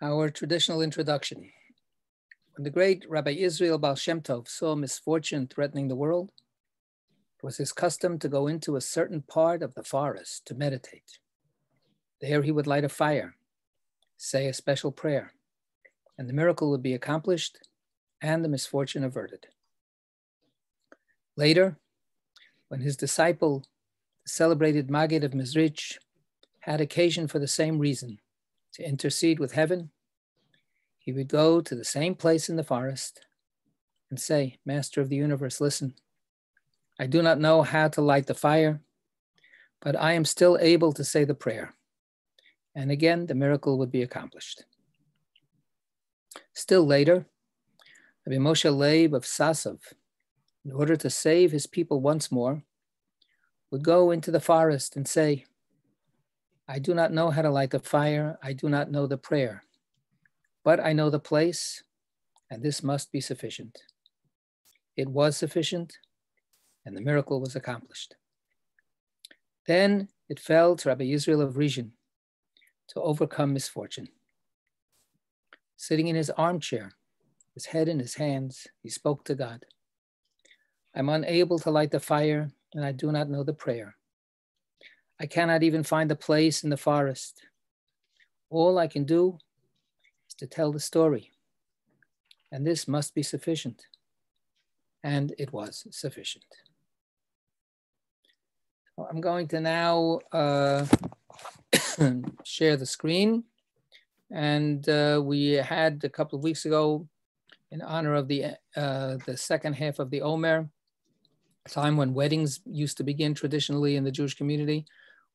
Our traditional introduction. When the great Rabbi Israel Baal Shem Tov saw misfortune threatening the world, it was his custom to go into a certain part of the forest to meditate. There he would light a fire, say a special prayer, and the miracle would be accomplished and the misfortune averted. Later, when his disciple, the celebrated Maggid of Mezrich, had occasion for the same reason to intercede with heaven, he would go to the same place in the forest and say, Master of the universe, listen, I do not know how to light the fire, but I am still able to say the prayer. And again, the miracle would be accomplished. Still later, Rabbi Moshe Leib of Sasov, in order to save his people once more, would go into the forest and say, I do not know how to light the fire. I do not know the prayer, but I know the place, and this must be sufficient. It was sufficient, and the miracle was accomplished. Then it fell to Rabbi Israel of Rizhin to overcome misfortune. Sitting in his armchair, his head in his hands, he spoke to God. I'm unable to light the fire, and I do not know the prayer. I cannot even find a place in the forest. All I can do is to tell the story. And this must be sufficient. And it was sufficient. I'm going to now uh, share the screen. And uh, we had a couple of weeks ago, in honor of the, uh, the second half of the Omer, time when weddings used to begin traditionally in the Jewish community.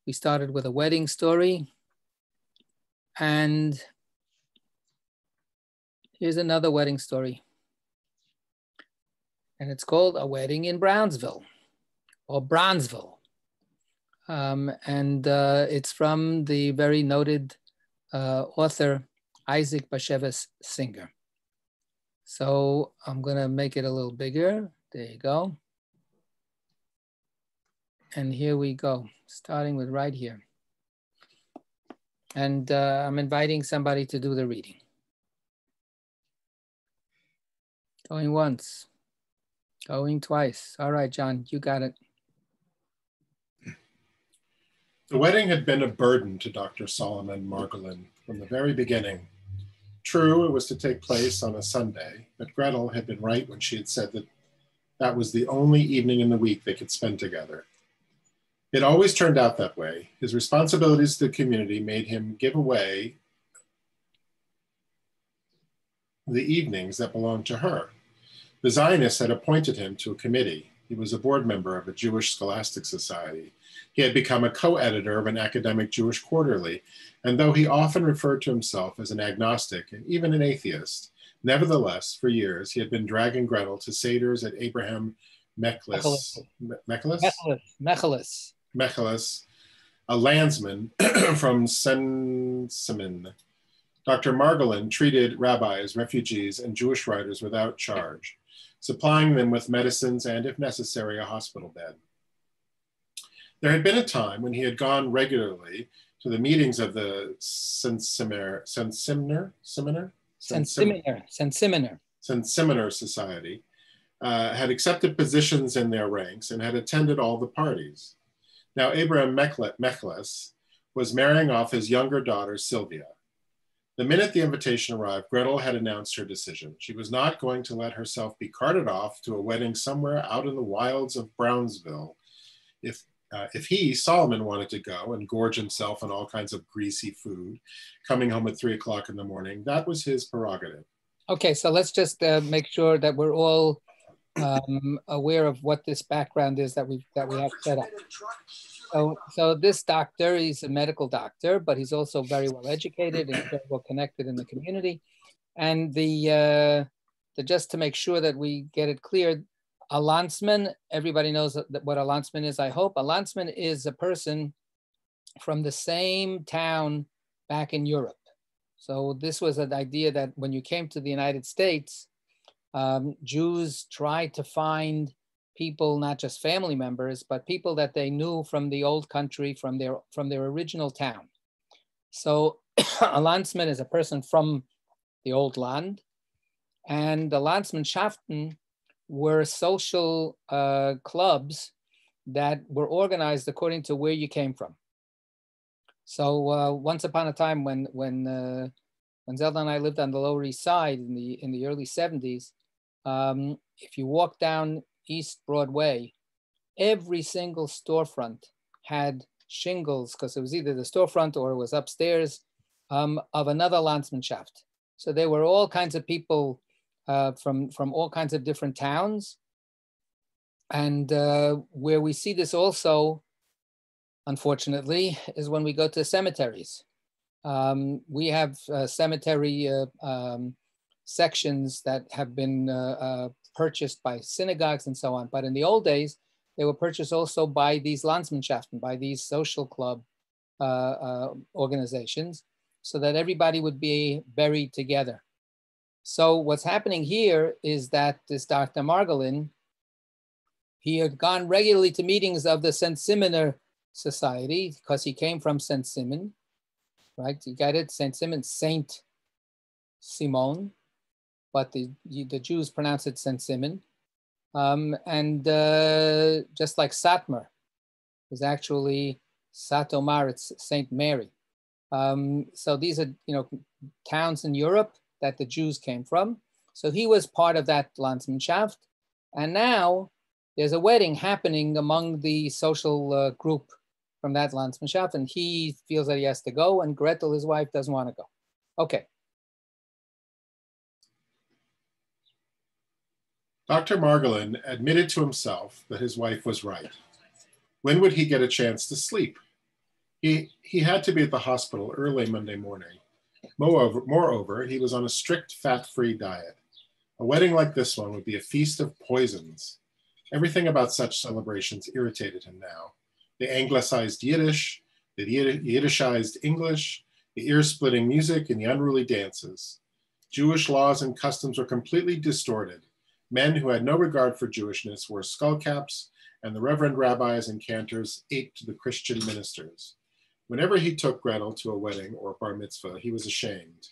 We started with a wedding story. And here's another wedding story. And it's called A Wedding in Brownsville or Bronzeville. Um, and uh, it's from the very noted uh, author Isaac Bashevis Singer. So I'm gonna make it a little bigger. There you go. And here we go, starting with right here. And uh, I'm inviting somebody to do the reading. Going once, going twice. All right, John, you got it. The wedding had been a burden to Dr. Solomon Margolin from the very beginning. True, it was to take place on a Sunday, but Gretel had been right when she had said that that was the only evening in the week they could spend together. It always turned out that way. His responsibilities to the community made him give away the evenings that belonged to her. The Zionists had appointed him to a committee. He was a board member of a Jewish Scholastic Society. He had become a co editor of an academic Jewish quarterly. And though he often referred to himself as an agnostic and even an atheist, nevertheless, for years, he had been dragging Gretel to Seder's at Abraham Mechlis. Mechlis? Mechlis. Mecheles, a landsman from Sensimin. Dr. Margolin treated rabbis, refugees, and Jewish writers without charge, supplying them with medicines and, if necessary, a hospital bed. There had been a time when he had gone regularly to the meetings of the Sensimner, Sensimner, Seminar? Sensiminer. Sensiminer Society, uh, had accepted positions in their ranks and had attended all the parties. Now, Abraham Mechles was marrying off his younger daughter, Sylvia. The minute the invitation arrived, Gretel had announced her decision. She was not going to let herself be carted off to a wedding somewhere out in the wilds of Brownsville. If, uh, if he, Solomon, wanted to go and gorge himself on all kinds of greasy food, coming home at three o'clock in the morning, that was his prerogative. Okay, so let's just uh, make sure that we're all um, aware of what this background is that we that we have set up. So, so this doctor, he's a medical doctor, but he's also very well educated and very well connected in the community. And the, uh, the just to make sure that we get it clear, a landsman, everybody knows what a landsman is, I hope. A landsman is a person from the same town back in Europe. So this was an idea that when you came to the United States, um, Jews tried to find people, not just family members, but people that they knew from the old country, from their from their original town. So a Landsman is a person from the old land, and the Landsmannschaften were social uh, clubs that were organized according to where you came from. So uh, once upon a time, when when uh, when Zelda and I lived on the Lower East Side in the in the early '70s, um, if you walk down East Broadway, every single storefront had shingles because it was either the storefront or it was upstairs um, of another Landsmannschaft. So there were all kinds of people uh, from from all kinds of different towns, and uh, where we see this also unfortunately, is when we go to cemeteries. Um, we have uh, cemetery uh, um, sections that have been uh, uh, purchased by synagogues and so on. But in the old days, they were purchased also by these Landsmannschaften, by these social club uh, uh, organizations, so that everybody would be buried together. So what's happening here is that this Dr. Margolin, he had gone regularly to meetings of the St. Simoner society because he came from Saint Simon, right? You got it, Saint Simon, Saint Simon, but the the Jews pronounce it Saint Simon, um, and uh, just like Satmar is actually Satomar, it's Saint Mary. Um, so these are you know towns in Europe that the Jews came from. So he was part of that Landsmannschaft, and now there's a wedding happening among the social uh, group from that Landsmannschaft, and he feels that he has to go, and Gretel, his wife, doesn't want to go. Okay. Dr. Margolin admitted to himself that his wife was right. When would he get a chance to sleep? He, he had to be at the hospital early Monday morning. Moreover, moreover, he was on a strict fat-free diet. A wedding like this one would be a feast of poisons. Everything about such celebrations irritated him now the anglicized Yiddish, the Yiddishized English, the ear-splitting music, and the unruly dances. Jewish laws and customs were completely distorted. Men who had no regard for Jewishness wore skullcaps, and the reverend rabbis and cantors aped the Christian ministers. Whenever he took Gretel to a wedding or bar mitzvah, he was ashamed.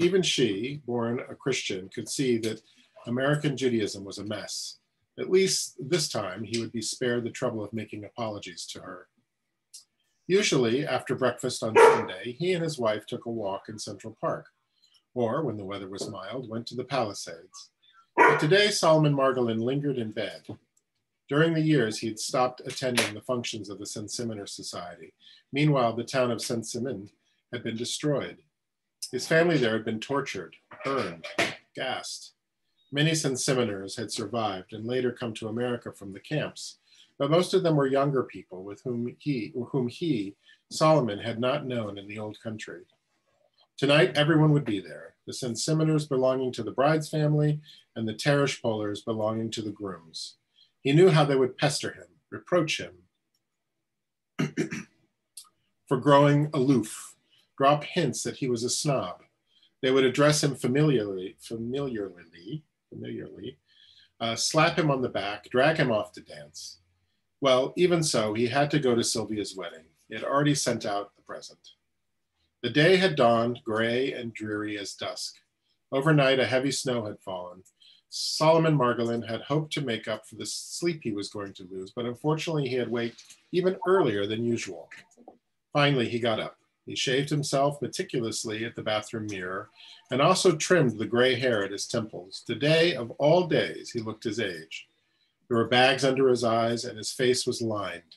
Even she, born a Christian, could see that American Judaism was a mess. At least this time he would be spared the trouble of making apologies to her. Usually, after breakfast on Sunday, he and his wife took a walk in Central Park, or when the weather was mild, went to the Palisades. But today, Solomon Margolin lingered in bed. During the years, he had stopped attending the functions of the St. Simoner Society. Meanwhile, the town of St. Simon had been destroyed. His family there had been tortured, burned, gassed. Many St. Simoners had survived and later come to America from the camps, but most of them were younger people with whom he, whom he, Solomon, had not known in the old country. Tonight, everyone would be there, the St. Simoners belonging to the bride's family and the Teresh Polers belonging to the grooms. He knew how they would pester him, reproach him for growing aloof, drop hints that he was a snob. They would address him familiarly, familiarly familiarly, uh, slap him on the back, drag him off to dance. Well, even so, he had to go to Sylvia's wedding. He had already sent out the present. The day had dawned, gray and dreary as dusk. Overnight, a heavy snow had fallen. Solomon Margolin had hoped to make up for the sleep he was going to lose, but unfortunately, he had waked even earlier than usual. Finally, he got up. He shaved himself meticulously at the bathroom mirror and also trimmed the gray hair at his temples. Today, of all days, he looked his age. There were bags under his eyes and his face was lined.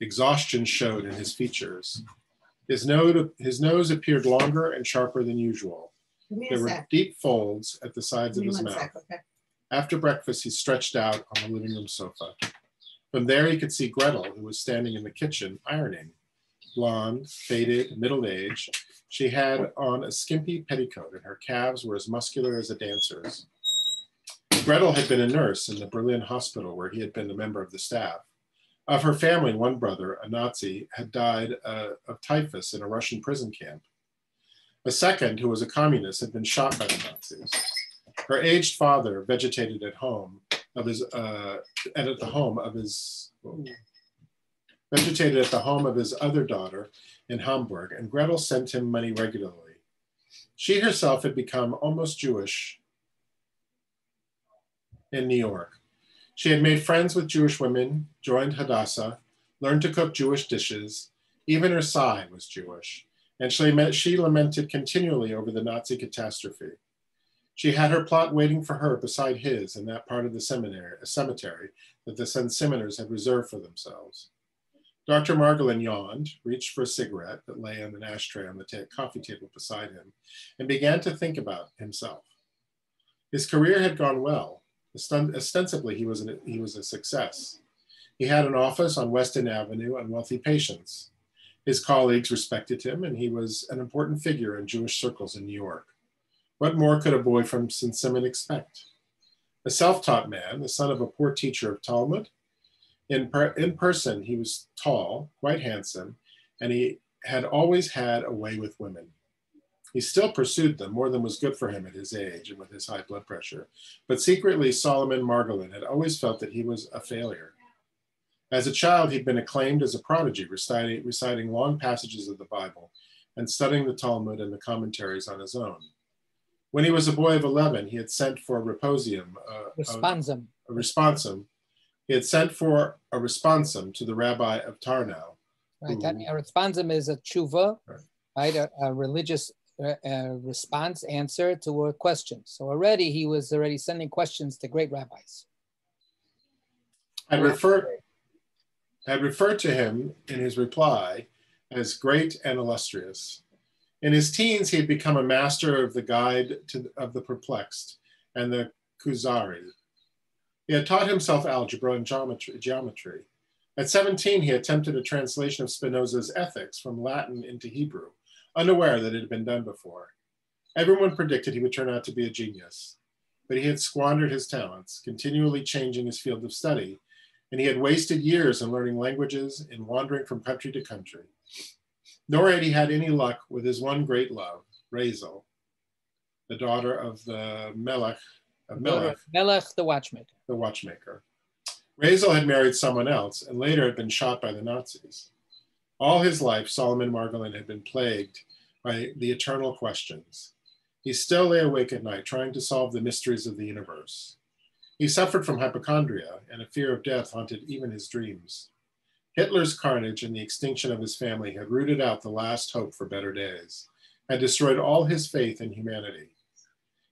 Exhaustion showed in his features. His nose, his nose appeared longer and sharper than usual. There were sec. deep folds at the sides of his mouth. Sec, okay. After breakfast, he stretched out on the living room sofa. From there, he could see Gretel, who was standing in the kitchen ironing blonde, faded, middle aged. She had on a skimpy petticoat, and her calves were as muscular as a dancer's. Gretel had been a nurse in the Berlin hospital where he had been a member of the staff. Of her family, one brother, a Nazi, had died uh, of typhus in a Russian prison camp. A second, who was a communist, had been shot by the Nazis. Her aged father vegetated at home of his uh, and at the home of his vegetated at the home of his other daughter in Hamburg, and Gretel sent him money regularly. She herself had become almost Jewish in New York. She had made friends with Jewish women, joined Hadassah, learned to cook Jewish dishes. Even her sigh was Jewish, and she, she lamented continually over the Nazi catastrophe. She had her plot waiting for her beside his in that part of the seminary, cemetery that the Saint-Simoners had reserved for themselves. Dr. Margolin yawned, reached for a cigarette that lay on an ashtray on the ta coffee table beside him, and began to think about himself. His career had gone well. Ostensibly, he was, an, he was a success. He had an office on West End Avenue and wealthy patients. His colleagues respected him, and he was an important figure in Jewish circles in New York. What more could a boy from St. Simon expect? A self taught man, the son of a poor teacher of Talmud, in, per, in person, he was tall, quite handsome, and he had always had a way with women. He still pursued them more than was good for him at his age and with his high blood pressure. But secretly, Solomon Margolin had always felt that he was a failure. As a child, he'd been acclaimed as a prodigy, reciting, reciting long passages of the Bible and studying the Talmud and the commentaries on his own. When he was a boy of 11, he had sent for a reposium, uh, responsum. A, a responsum. He had sent for a responsum to the rabbi of Tarnow. Right, that, a responsum is a tshuva, right, right a, a, religious uh, response, answer to a question. So already he was already sending questions to great rabbis. I refer, I referred to him in his reply as great and illustrious. In his teens, he had become a master of the guide to, of the perplexed and the Kuzari. He had taught himself algebra and geometry, geometry. At 17, he attempted a translation of Spinoza's Ethics from Latin into Hebrew, unaware that it had been done before. Everyone predicted he would turn out to be a genius, but he had squandered his talents, continually changing his field of study, and he had wasted years in learning languages and wandering from country to country. Nor had he had any luck with his one great love, Razel, the daughter of the Melech, of Melech, Melech the watchmaker. The watchmaker. Razel had married someone else and later had been shot by the Nazis. All his life, Solomon Margolin had been plagued by the eternal questions. He still lay awake at night trying to solve the mysteries of the universe. He suffered from hypochondria, and a fear of death haunted even his dreams. Hitler's carnage and the extinction of his family had rooted out the last hope for better days, had destroyed all his faith in humanity.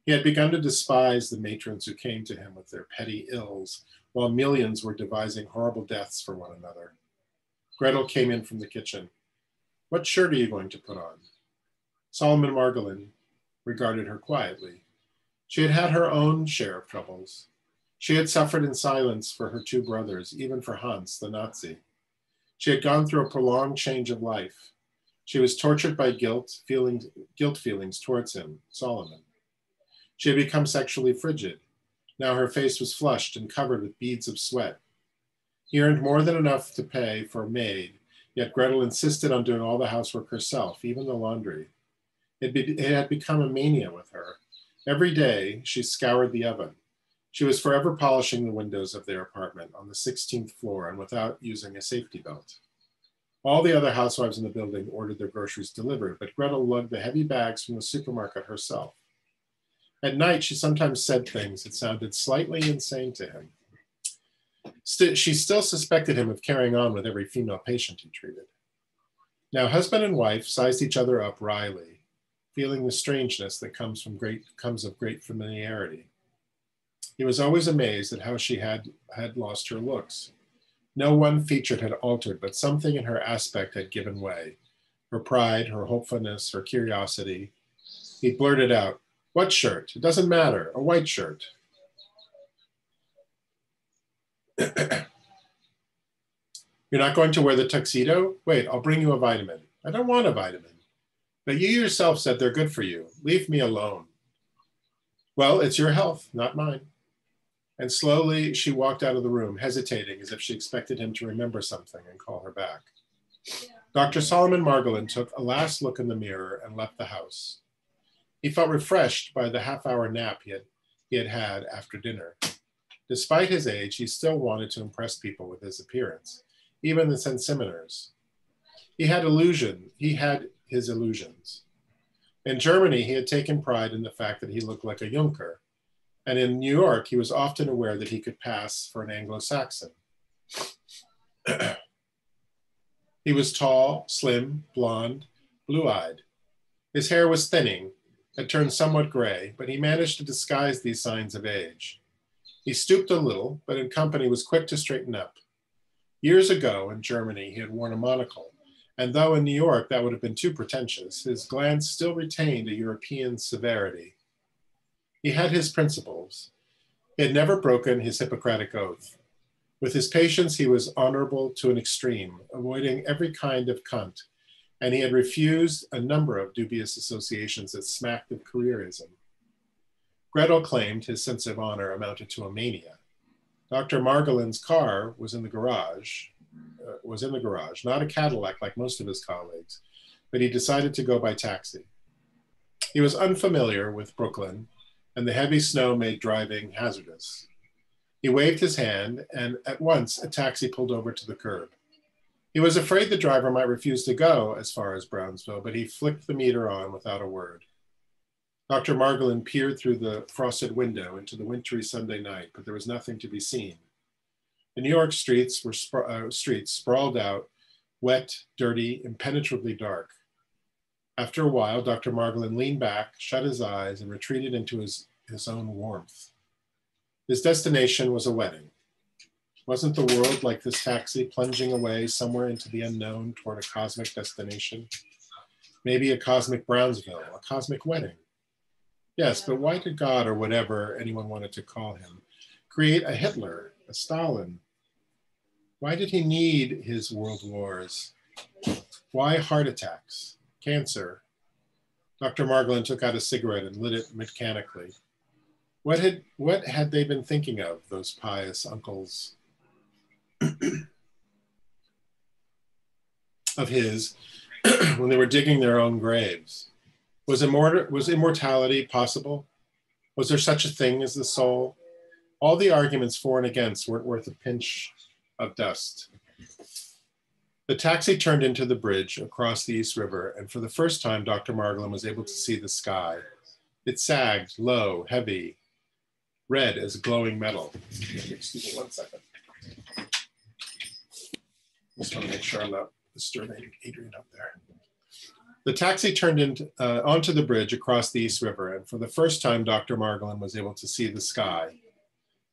He had begun to despise the matrons who came to him with their petty ills, while millions were devising horrible deaths for one another. Gretel came in from the kitchen. What shirt are you going to put on? Solomon Margolin regarded her quietly. She had had her own share of troubles. She had suffered in silence for her two brothers, even for Hans, the Nazi. She had gone through a prolonged change of life. She was tortured by guilt, feelings, guilt feelings towards him, Solomon. She had become sexually frigid. Now her face was flushed and covered with beads of sweat. He earned more than enough to pay for a maid, yet Gretel insisted on doing all the housework herself, even the laundry. It, be, it had become a mania with her. Every day she scoured the oven. She was forever polishing the windows of their apartment on the 16th floor and without using a safety belt. All the other housewives in the building ordered their groceries delivered, but Gretel lugged the heavy bags from the supermarket herself. At night, she sometimes said things that sounded slightly insane to him. St she still suspected him of carrying on with every female patient he treated. Now, husband and wife sized each other up wryly, feeling the strangeness that comes from great comes of great familiarity. He was always amazed at how she had, had lost her looks. No one feature had altered, but something in her aspect had given way. Her pride, her hopefulness, her curiosity. He blurted out, What shirt? It doesn't matter, a white shirt. You're not going to wear the tuxedo? Wait, I'll bring you a vitamin. I don't want a vitamin. But you yourself said they're good for you. Leave me alone. Well, it's your health, not mine. And slowly she walked out of the room, hesitating as if she expected him to remember something and call her back. Dr. Solomon Margolin took a last look in the mirror and left the house. He felt refreshed by the half hour nap he had, he had had after dinner. Despite his age, he still wanted to impress people with his appearance. even the Sensiminers. He had illusion, he had his illusions. In Germany, he had taken pride in the fact that he looked like a Junker, and in New York, he was often aware that he could pass for an Anglo-Saxon. he was tall, slim, blonde, blue-eyed. His hair was thinning, had turned somewhat gray, but he managed to disguise these signs of age. He stooped a little, but in company was quick to straighten up. Years ago in Germany, he had worn a monocle, and though in New York that would have been too pretentious, his glance still retained a European severity. He had his principles. He had never broken his Hippocratic oath. With his patients, he was honorable to an extreme, avoiding every kind of cunt and he had refused a number of dubious associations that smacked of careerism. Gretel claimed his sense of honor amounted to a mania. Dr. Margolin's car was in the garage, uh, was in the garage, not a Cadillac like most of his colleagues, but he decided to go by taxi. He was unfamiliar with Brooklyn, and the heavy snow made driving hazardous. He waved his hand, and at once a taxi pulled over to the curb. He was afraid the driver might refuse to go as far as Brownsville, but he flicked the meter on without a word. Dr. Margolin peered through the frosted window into the wintry Sunday night, but there was nothing to be seen. The New York streets were uh, streets sprawled out, wet, dirty, impenetrably dark. After a while, Dr. Margolin leaned back, shut his eyes, and retreated into his, his own warmth. His destination was a wedding. Wasn't the world like this taxi plunging away somewhere into the unknown toward a cosmic destination? Maybe a cosmic Brownsville, a cosmic wedding. Yes, but why did God, or whatever anyone wanted to call him, create a Hitler, a Stalin? Why did he need his world wars? Why heart attacks, cancer? Dr. Margolin took out a cigarette and lit it mechanically. What had, what had they been thinking of, those pious uncles? of his when they were digging their own graves. Was, was immortality possible? Was there such a thing as the soul? All the arguments for and against weren't worth a pinch of dust. The taxi turned into the bridge across the East River, and for the first time, Dr. Margolin was able to see the sky. It sagged, low, heavy, red as glowing metal. Excuse me one second. Just want to make sure I'm not disturbing Adrian up there. The taxi turned into, uh, onto the bridge across the East River, and for the first time, Dr. Margolin was able to see the sky.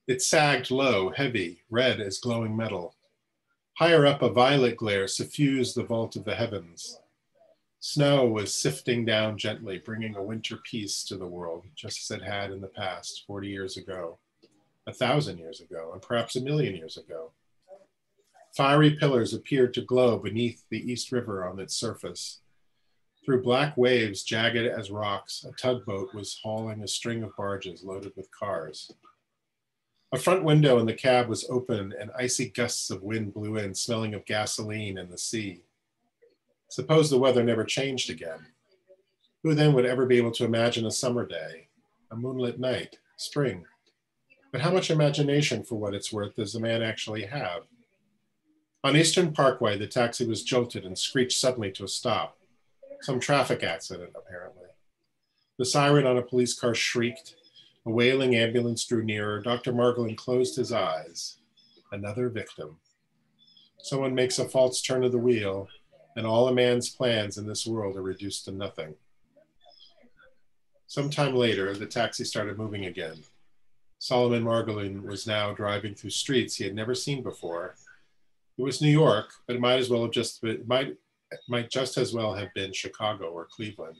It sagged low, heavy, red as glowing metal. Higher up, a violet glare suffused the vault of the heavens. Snow was sifting down gently, bringing a winter peace to the world, just as it had in the past, 40 years ago, a thousand years ago, and perhaps a million years ago. Fiery pillars appeared to glow beneath the East River on its surface. Through black waves, jagged as rocks, a tugboat was hauling a string of barges loaded with cars. A front window in the cab was open and icy gusts of wind blew in, smelling of gasoline and the sea. Suppose the weather never changed again. Who then would ever be able to imagine a summer day, a moonlit night, spring? But how much imagination, for what it's worth, does a man actually have? On Eastern Parkway, the taxi was jolted and screeched suddenly to a stop. Some traffic accident, apparently. The siren on a police car shrieked. A wailing ambulance drew nearer. Dr. Margolin closed his eyes. Another victim. Someone makes a false turn of the wheel, and all a man's plans in this world are reduced to nothing. Sometime later, the taxi started moving again. Solomon Margolin was now driving through streets he had never seen before it was New York, but it might as well have just been, might might just as well have been Chicago or Cleveland.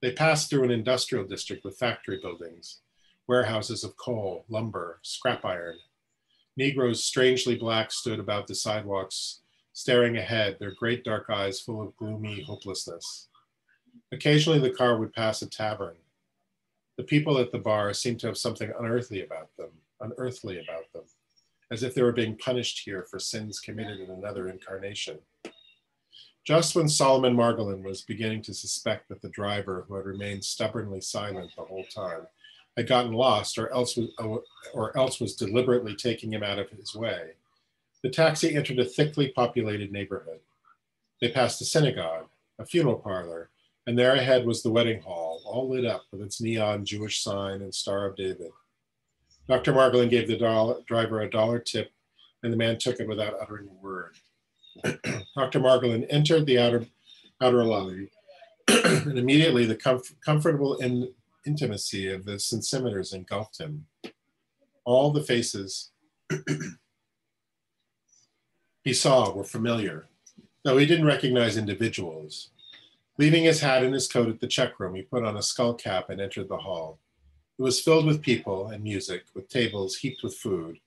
They passed through an industrial district with factory buildings, warehouses of coal, lumber, scrap iron. Negroes strangely black stood about the sidewalks, staring ahead, their great dark eyes full of gloomy hopelessness. Occasionally, the car would pass a tavern. The people at the bar seemed to have something unearthly about them, unearthly about them as if they were being punished here for sins committed in another incarnation. Just when Solomon Margolin was beginning to suspect that the driver, who had remained stubbornly silent the whole time, had gotten lost or else was, or else was deliberately taking him out of his way, The taxi entered a thickly populated neighborhood. They passed a synagogue, a funeral parlor, and there ahead was the wedding hall, all lit up with its neon Jewish sign and Star of David. Dr. Margolin gave the driver a dollar tip, and the man took it without uttering a word. Dr. Margolin entered the outer, outer lobby, and immediately the comf- comfortable in- intimacy of the Sensiminers engulfed him. All the faces he saw were familiar, though he didn't recognize individuals. Leaving his hat and his coat at the check room, he put on a skull cap and entered the hall. It was filled with people and music, with tables heaped with food,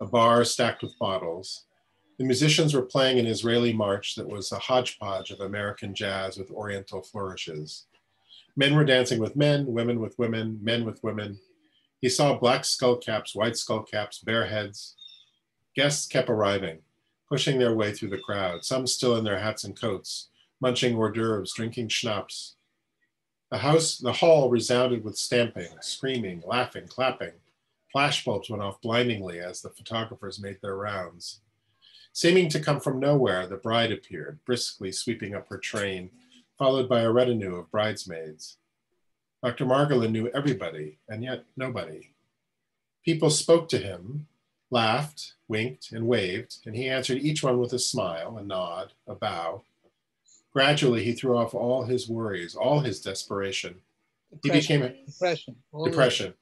a bar stacked with bottles. The musicians were playing an Israeli march that was a hodgepodge of American jazz with Oriental flourishes. Men were dancing with men, women with women, men with women. He saw black skull caps, white skull caps, bare heads. Guests kept arriving, pushing their way through the crowd, some still in their hats and coats, munching hors d'oeuvres, drinking schnapps. The house, the hall resounded with stamping, screaming, laughing, clapping. Flashbulbs went off blindingly as the photographers made their rounds. Seeming to come from nowhere, the bride appeared, briskly sweeping up her train, followed by a retinue of bridesmaids. Dr. Margolin knew everybody, and yet nobody. People spoke to him, laughed, winked, and waved, and he answered each one with a smile, a nod, a bow, Gradually, he threw off all his worries, all his desperation. Depression. He became depression. Depression.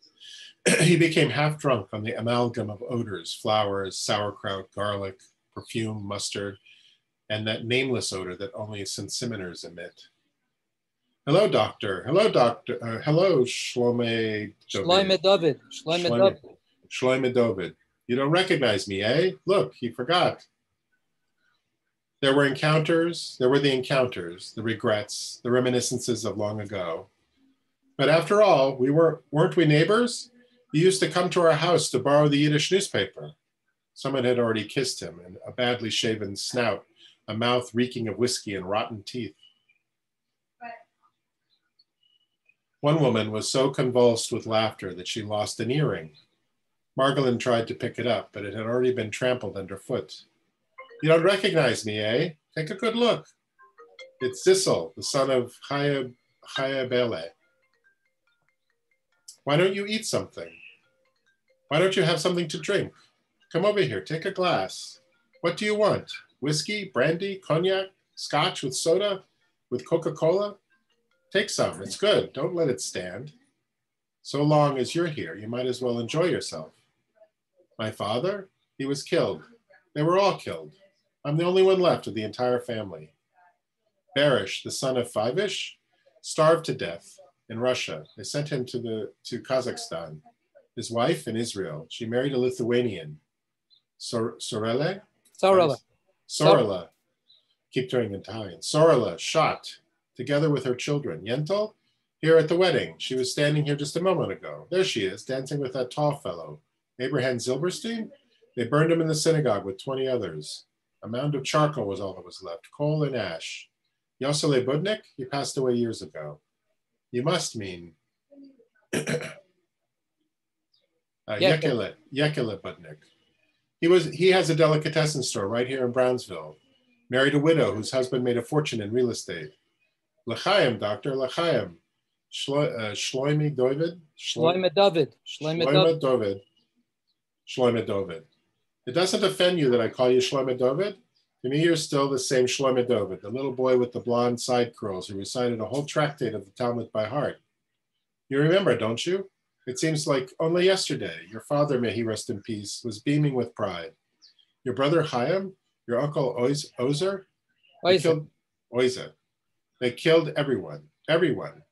he became half drunk on the amalgam of odors, flowers, sauerkraut, garlic, perfume, mustard, and that nameless odor that only Sensiminers emit. Hello, doctor. Hello, doctor. Uh, hello, Shlome that. Shloime David. Shloime. David. Shloime David. You don't recognize me, eh? Look, he forgot. There were encounters, there were the encounters, the regrets, the reminiscences of long ago. But after all, we were, weren't we neighbors? He used to come to our house to borrow the Yiddish newspaper. Someone had already kissed him, and a badly shaven snout, a mouth reeking of whiskey and rotten teeth. One woman was so convulsed with laughter that she lost an earring. Margolin tried to pick it up, but it had already been trampled underfoot. You don't recognize me, eh? Take a good look. It's Zissel, the son of Chaya, Chaya. Why don't you eat something? Why don't you have something to drink? Come over here, take a glass. What do you want? Whiskey, brandy, cognac, scotch with soda, with Coca Cola? Take some, it's good. Don't let it stand. So long as you're here, you might as well enjoy yourself. My father, he was killed. They were all killed. I'm the only one left of the entire family. Barish, the son of Fivish, starved to death in Russia. They sent him to, the, to Kazakhstan. His wife in Israel. She married a Lithuanian. Sor- Sorele? Sorella. Sorella. Keep doing Italian. Sorella shot together with her children. Yentl, here at the wedding. She was standing here just a moment ago. There she is, dancing with that tall fellow. Abraham Zilberstein? They burned him in the synagogue with 20 others. A mound of charcoal was all that was left, coal and ash. Yosele Budnik, he passed away years ago. You must mean uh, Yekele, Yekele Budnik. He, was, he has a delicatessen store right here in Brownsville. Married a widow whose husband made a fortune in real estate. L'chaim, doctor, l'chaim. Shlo, uh, Shloime David? Shloime David. Shloime. David. Shloime David. It doesn't offend you that I call you Shloime David. To me, you're still the same Shloime David, the little boy with the blonde side curls who recited a whole tractate of the Talmud by heart. You remember, don't you? It seems like only yesterday, your father, may he rest in peace, was beaming with pride. Your brother Chaim, your uncle Oz- Ozer, they killed. They killed everyone, everyone.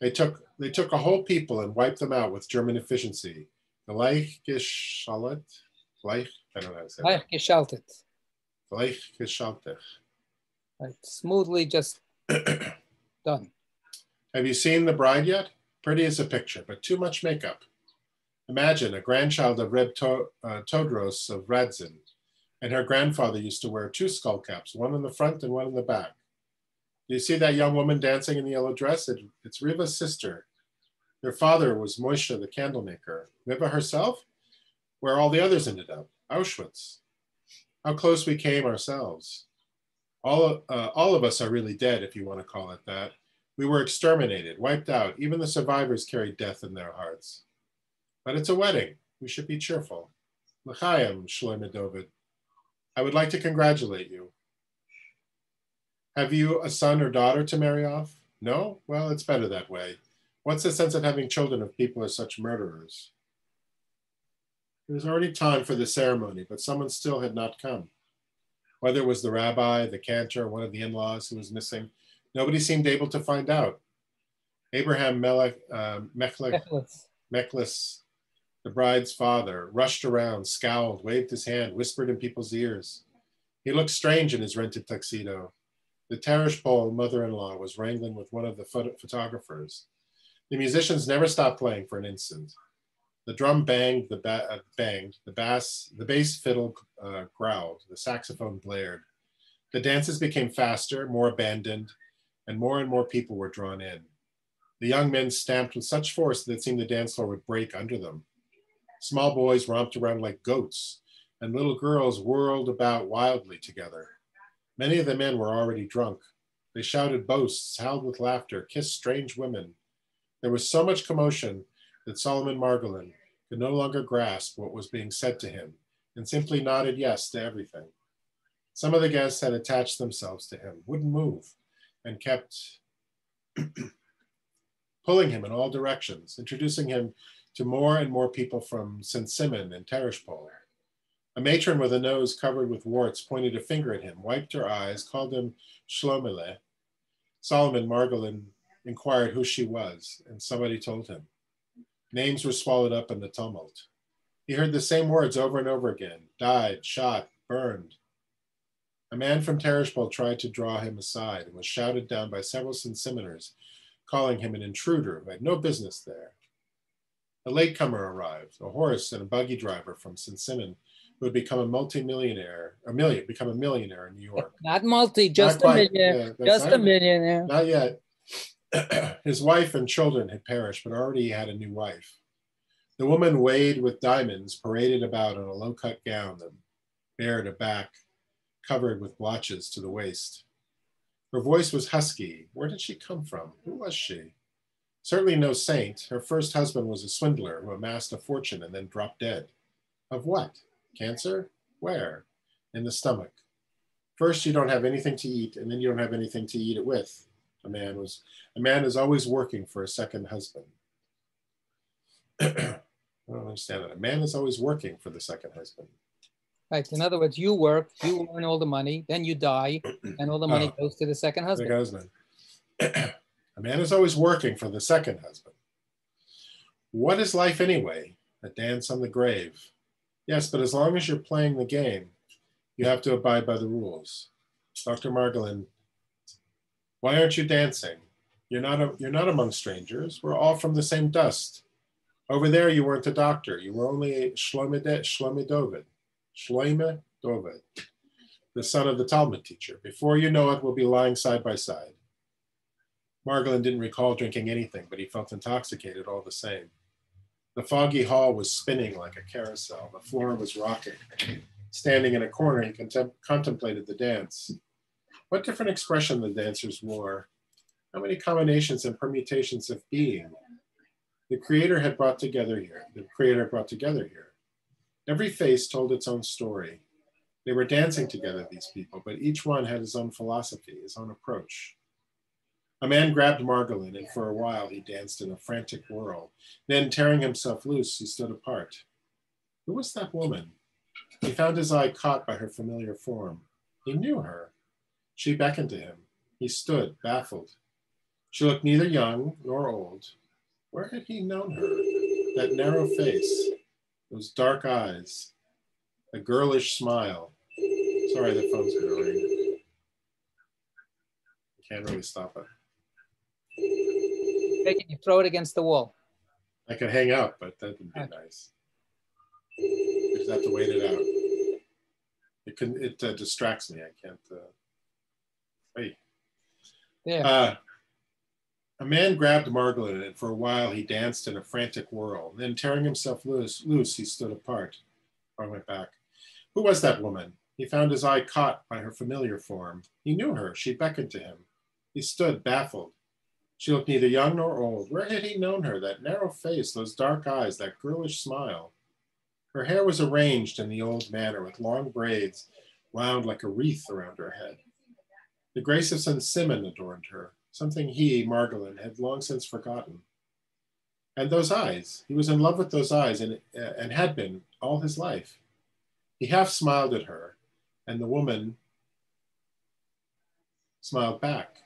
They took they took a whole people and wiped them out with German efficiency. Gleichgeschaltet, gleich, I don't know how to say that. Gleichgeschaltet. Gleichgeschaltet. Right. Smoothly just done. Have you seen the bride yet? Pretty as a picture, but too much makeup. Imagine a grandchild of Reb to- uh, Todros of Radzin, and her grandfather used to wear two skull caps, one in the front and one in the back. You see that young woman dancing in the yellow dress? It, it's Riva's sister. Their father was Moshe, the candle maker. Riva herself? Where all the others ended up? Auschwitz. How close we came ourselves. All, uh, all of us are really dead, if you want to call it that. We were exterminated, wiped out. Even the survivors carried death in their hearts. But it's a wedding. We should be cheerful. L'chaim, Shlomo David. I would like to congratulate you. Have you a son or daughter to marry off? No? Well, it's better that way. What's the sense of having children if people are such murderers? It was already time for the ceremony, but someone still had not come. Whether it was the rabbi, the cantor, one of the in laws who was missing, nobody seemed able to find out. Abraham Melech, uh, Mechlis, Mechlis, the bride's father, rushed around, scowled, waved his hand, whispered in people's ears. He looked strange in his rented tuxedo. The Tarashpol mother-in-law was wrangling with one of the phot photographers. The musicians never stopped playing for an instant. The drum banged, the ba uh, banged, the bass, the bass fiddle uh, growled, the saxophone blared. The dances became faster, more abandoned, and more and more people were drawn in. The young men stamped with such force that it seemed the dance floor would break under them. Small boys romped around like goats, and little girls whirled about wildly together. Many of the men were already drunk. They shouted boasts, howled with laughter, kissed strange women. There was so much commotion that Solomon Margolin could no longer grasp what was being said to him and simply nodded yes to everything. Some of the guests had attached themselves to him, wouldn't move, and kept pulling him in all directions, introducing him to more and more people from St. Simon and Tereshpol. A matron with a nose covered with warts pointed a finger at him, wiped her eyes, called him Shlomele. Solomon Margolin inquired who she was, and somebody told him. Names were swallowed up in the tumult. He heard the same words over and over again died, shot, burned. A man from Tereshpol tried to draw him aside and was shouted down by several Simoners, calling him an intruder who had no business there. A latecomer arrived, a horse and a buggy driver from St. Simon, who had become a multimillionaire, a million, become a millionaire in New York. Not multi, just not a millionaire. Yeah, just a millionaire. Not yet. His wife and children had perished, but already he had a new wife. The woman weighed with diamonds paraded about in a low-cut gown that bared a back covered with blotches to the waist. Her voice was husky. Where did she come from? Who was she? Certainly no saint. Her first husband was a swindler who amassed a fortune and then dropped dead. Of what? Cancer? Where? In the stomach. First, you don't have anything to eat, and then you don't have anything to eat it with. A man was a man is always working for a second husband. I don't understand that. A man is always working for the second husband. Right. In other words, you work, you earn all the money, then you die, and all the money oh, goes to the second husband. The husband. a man is always working for the second husband. What is life anyway? A dance on the grave. Yes, but as long as you're playing the game, you have to abide by the rules. Dr. Margolin why aren't you dancing? You're not, a, you're not among strangers. We're all from the same dust. Over there, you weren't a doctor. You were only a Dovid. Shlomo Dovid, the son of the Talmud teacher. Before you know it, we'll be lying side by side. Margolin didn't recall drinking anything, but he felt intoxicated all the same. The foggy hall was spinning like a carousel. The floor was rocking. Standing in a corner, he contem contemplated the dance. What different expression the dancers wore. How many combinations and permutations of being the creator had brought together here. The creator brought together here. Every face told its own story. They were dancing together, these people, but each one had his own philosophy, his own approach. A man grabbed Margolin, and for a while he danced in a frantic whirl. Then, tearing himself loose, he stood apart. Who was that woman? He found his eye caught by her familiar form. He knew her. She beckoned to him. He stood, baffled. She looked neither young nor old. Where had he known her? That narrow face, those dark eyes, a girlish smile. Sorry, the phone's gonna ring. I can't really stop it. Hey, can you throw it against the wall? I could hang up, but that would be okay. nice. You just have to wait it out. It can. It uh, distracts me. I can't. Uh, Hey. Yeah. Uh, a man grabbed Margolin, and for a while he danced in a frantic whirl. Then, tearing himself loose, loose he stood apart. I went back. Who was that woman? He found his eye caught by her familiar form. He knew her. She beckoned to him. He stood baffled. She looked neither young nor old. Where had he known her? That narrow face, those dark eyes, that girlish smile. Her hair was arranged in the old manner with long braids wound like a wreath around her head. The grace of St. Simon adorned her, something he, Margolin, had long since forgotten. And those eyes, he was in love with those eyes and, uh, and had been all his life. He half smiled at her, and the woman smiled back.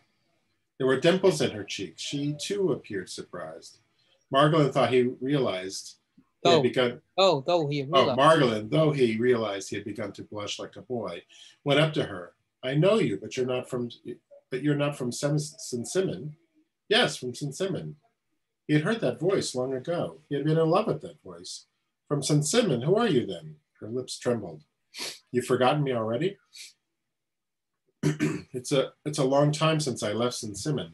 There were dimples in her cheeks. She too appeared surprised. Margolin thought he realized he Oh. had begun. Oh, though he Oh. Margolin, though he realized he had begun to blush like a boy, went up to her. I know you, but you're not from. But you're not from St. Simon. Yes, from Sencimin. He had heard that voice long ago. He had been in love with that voice. From Sencimin, who are you then? Her lips trembled. You've forgotten me already? it's a it's a long time since I left Sencimin.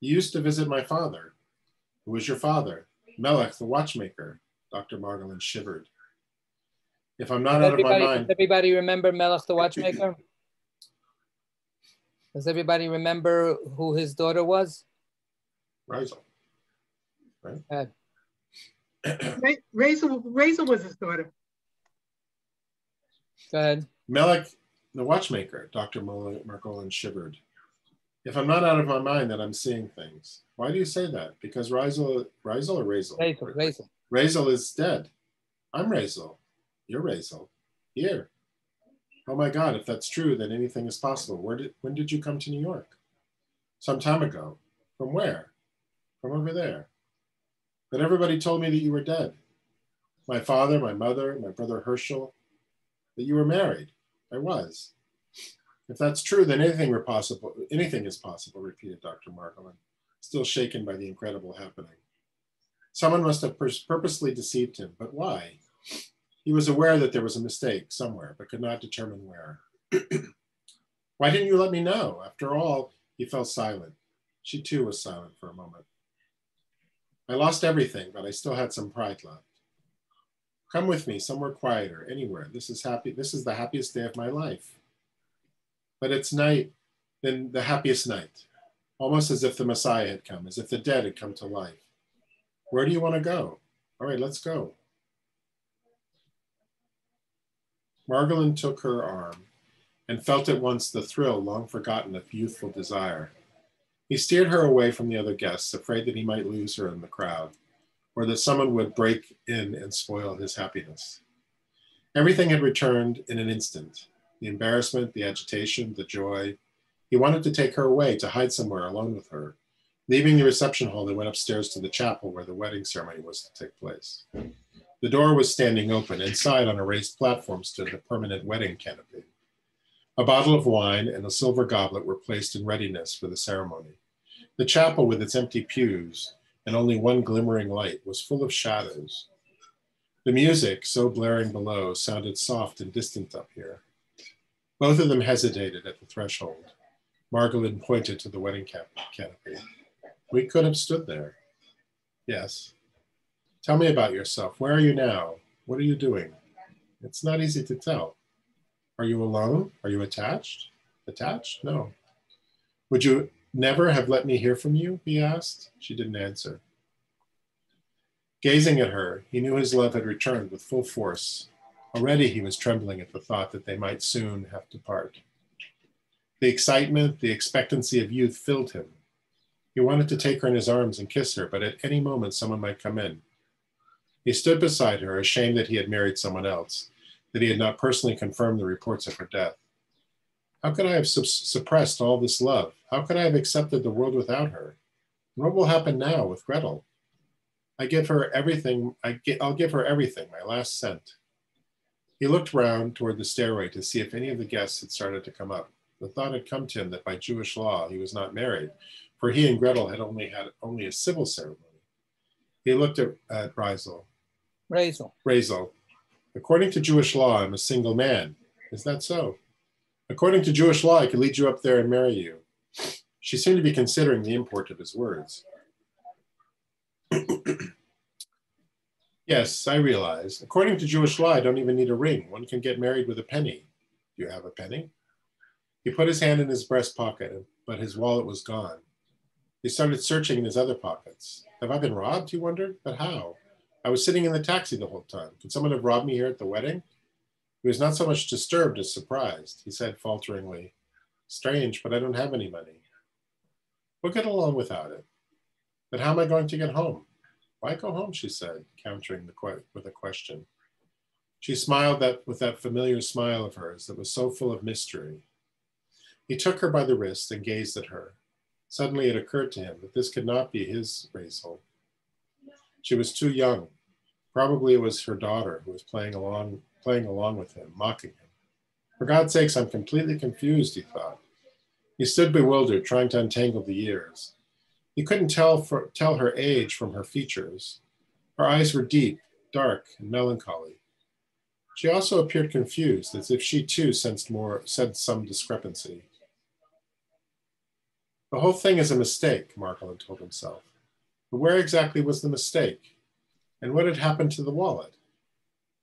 You used to visit my father. Who was your father? Melech, the watchmaker. Dr. Margolin shivered. If I'm not out of my everybody, mind, everybody remember Melech the watchmaker? Does everybody remember who his daughter was? Rizel. Uh, Ra- Rachel, Rachel was his daughter. go ahead. Melech, the watchmaker, Dr. Margolin shivered. If I'm not out of my mind, then I'm seeing things. Why do you say that? Because Rizel, Rizel or Razel? Rachel, Rachel. Razel is dead. I'm Razel. You're Razel. Here. Oh my God, if that's true, then anything is possible. Where did, when did you come to New York? Some time ago. From where? From over there. But everybody told me that you were dead. My father, my mother, my brother Herschel, that you were married. I was. If that's true, then anything were possible. Anything is possible, repeated Dr. Margolin, still shaken by the incredible happening. Someone must have pur- purposely deceived him, but why? He was aware that there was a mistake somewhere, but could not determine where. why didn't you let me know? After all, he fell silent. She too was silent for a moment. I lost everything, but I still had some pride left. Come with me somewhere quieter, anywhere. This is happy. This is the happiest day of my life. But it's night, then the happiest night, almost as if the Messiah had come, as if the dead had come to life. Where do you want to go? All right, let's go. Margolin took her arm and felt at once the thrill long forgotten of youthful desire. He steered her away from the other guests, afraid that he might lose her in the crowd, or that someone would break in and spoil his happiness. Everything had returned in an instant the embarrassment, the agitation, the joy. He wanted to take her away, to hide somewhere alone with her. Leaving the reception hall, they went upstairs to the chapel where the wedding ceremony was to take place. The door was standing open. Inside, on a raised platform, stood the permanent wedding canopy. A bottle of wine and a silver goblet were placed in readiness for the ceremony. The chapel, with its empty pews and only one glimmering light, was full of shadows. The music, so blaring below, sounded soft and distant up here. Both of them hesitated at the threshold. Margolin pointed to the wedding canopy. We could have stood there. Yes. Tell me about yourself. Where are you now? What are you doing? It's not easy to tell. Are you alone? Are you attached? Attached? No. Would you never have let me hear from you? He asked. She didn't answer. Gazing at her, he knew his love had returned with full force. Already he was trembling at the thought that they might soon have to part. The excitement, the expectancy of youth filled him. He wanted to take her in his arms and kiss her, but at any moment someone might come in. He stood beside her, ashamed that he had married someone else, that he had not personally confirmed the reports of her death. How could I have sup- suppressed all this love? How could I have accepted the world without her? And what will happen now with Gretel? I give her everything. I gi- I'll give her everything, my last cent. He looked round toward the stairway to see if any of the guests had started to come up. The thought had come to him that by Jewish law he was not married, for he and Gretel had only had only a civil ceremony. He looked at, at Rizel. Razel, according to Jewish law, I'm a single man. Is that so? According to Jewish law, I could lead you up there and marry you. She seemed to be considering the import of his words. yes, I realize. According to Jewish law, I don't even need a ring. One can get married with a penny. Do you have a penny? He put his hand in his breast pocket, but his wallet was gone. He started searching in his other pockets. Have I been robbed? He wondered. But how? I was sitting in the taxi the whole time. Could someone have robbed me here at the wedding? He was not so much disturbed as surprised. He said falteringly, Strange, but I don't have any money. We'll get along without it. But how am I going to get home? Why go home? She said, countering the que- with a question. She smiled that with that familiar smile of hers that was so full of mystery. He took her by the wrist and gazed at her. Suddenly it occurred to him that this could not be his Raizel. She was too young. Probably it was her daughter who was playing along, playing along with him, mocking him. For God's sakes, I'm completely confused, he thought. He stood bewildered, trying to untangle the years. He couldn't tell, for, tell her age from her features. Her eyes were deep, dark, and melancholy. She also appeared confused, as if she too sensed more, sensed some discrepancy. The whole thing is a mistake, Margolin told himself. But where exactly was the mistake? And what had happened to the wallet?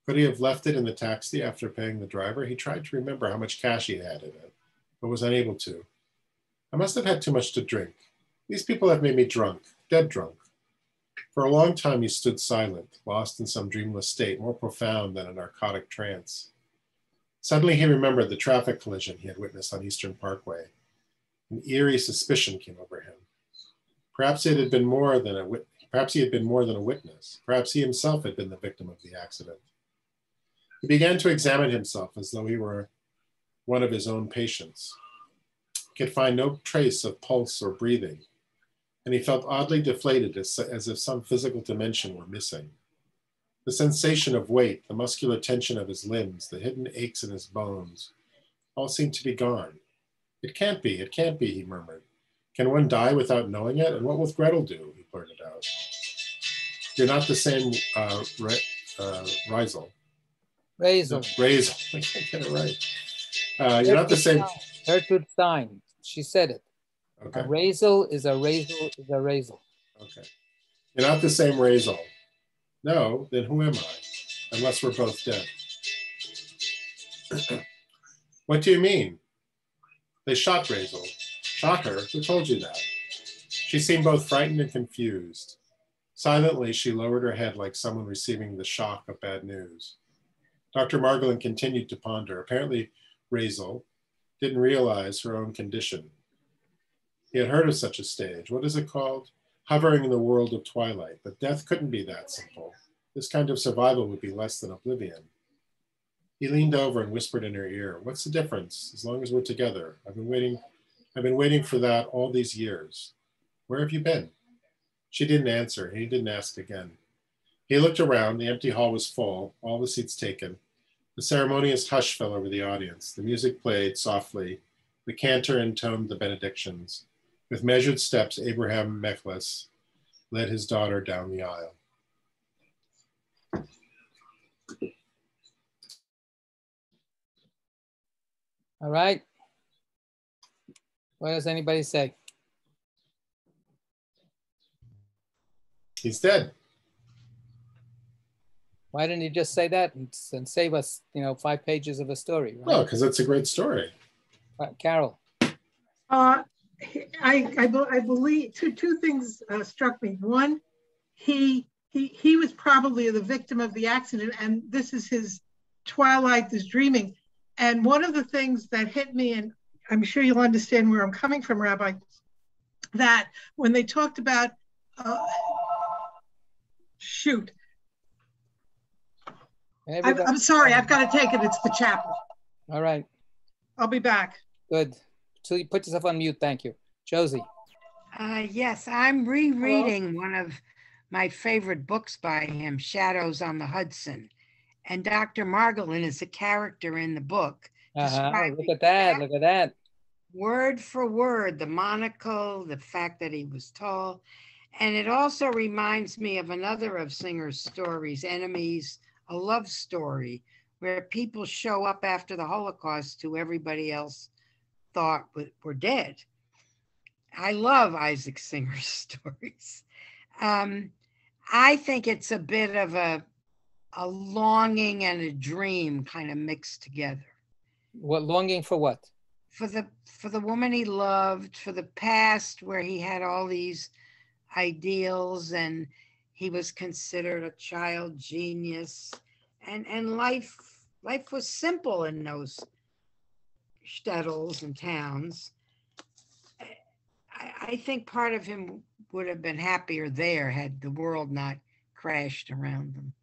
Could he have left it in the taxi after paying the driver? He tried to remember how much cash he had in it, but was unable to. I must have had too much to drink. These people have made me drunk, dead drunk. For a long time he stood silent, lost in some dreamless state, more profound than a narcotic trance. Suddenly he remembered the traffic collision he had witnessed on Eastern Parkway. An eerie suspicion came over him. Perhaps it had been more than a perhaps he had been more than a witness. Perhaps he himself had been the victim of the accident. He began to examine himself as though he were one of his own patients. He could find no trace of pulse or breathing, and he felt oddly deflated as, as if some physical dimension were missing. The sensation of weight, the muscular tension of his limbs, the hidden aches in his bones, all seemed to be gone. It can't be, it can't be, he murmured. Can one die without knowing it? And what will Gretel do? He blurted out. You're not the same uh, Re- uh, Raizel. Raizel. Raizel. I can't get it right. Uh, you're not the same. Gertrude Stein. She said it. Okay. A Raizel is a Raizel is a Raizel. Okay. You're not the same Raizel. No, then who am I? Unless we're both dead. what do you mean? They shot Raizel. Shot her? Who told you that? She seemed both frightened and confused. Silently, she lowered her head like someone receiving the shock of bad news. Dr. Margolin continued to ponder. Apparently, Raizel didn't realize her own condition. He had heard of such a stage. What is it called? Hovering in the world of twilight. But death couldn't be that simple. This kind of survival would be less than oblivion. He leaned over and whispered in her ear, What's the difference? As long as we're together. I've been waiting, I've been waiting for that all these years. Where have you been? She didn't answer. He didn't ask again. He looked around. The empty hall was full, all the seats taken. The ceremonious hush fell over the audience. The music played softly. The cantor intoned the benedictions. With measured steps, Abraham Mechles led his daughter down the aisle. All right. What does anybody say? He's dead. Why didn't you just say that and, and save us, you know, five pages of a story? Right? Well, because it's a great story. Uh, Carol. Uh, I, I, I believe two, two things uh, struck me. One, he, he, he was probably the victim of the accident and this is his twilight, this dreaming. And one of the things that hit me, and I'm sure you'll understand where I'm coming from, Rabbi, that when they talked about, uh, shoot, I, Everybody- I'm sorry, I've got to take it. It's the chapel. All right. I'll be back. Good. So you put yourself on mute. Thank you. Josie. Uh, yes, I'm rereading one of my favorite books by him, Shadows on the Hudson. And Dr. Margolin is a character in the book, Uh-huh. Look at that. Look at that. Word for word, the monocle, the fact that he was tall. And it also reminds me of another of Singer's stories, Enemies, a love story, where people show up after the Holocaust who everybody else thought were dead. I love Isaac Singer's stories. Um, I think it's a bit of a, a longing and a dream kind of mixed together. What longing for what? For the for the woman he loved, for the past where he had all these ideals and he was considered a child genius and and life life was simple in those shtetls and towns. I, I think part of him would have been happier there had the world not crashed around them.